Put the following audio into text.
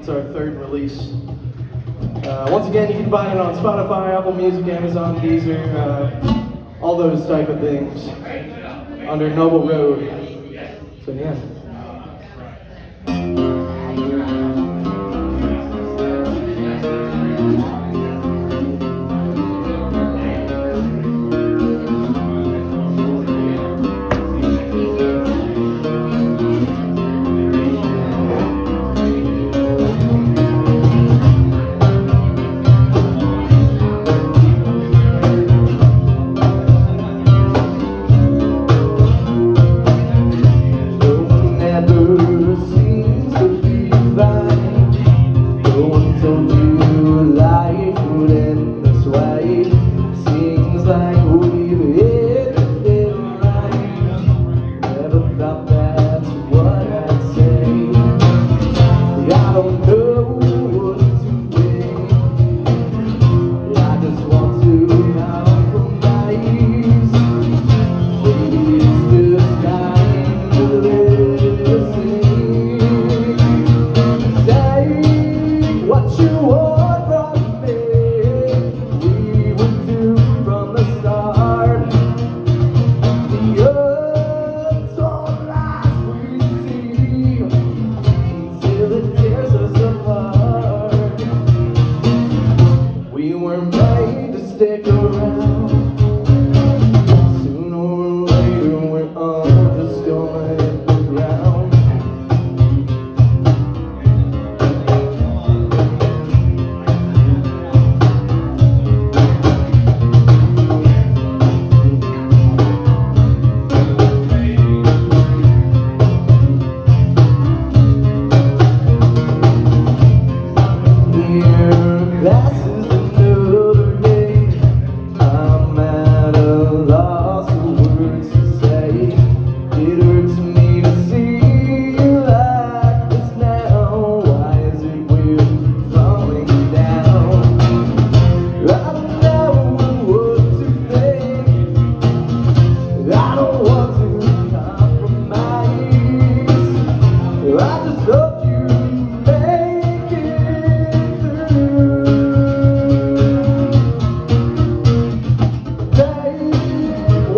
It's our third release. Uh, once again, you can find it on Spotify, Apple Music, Amazon, Deezer, uh, all those type of things under Noble Road. So yeah. Graças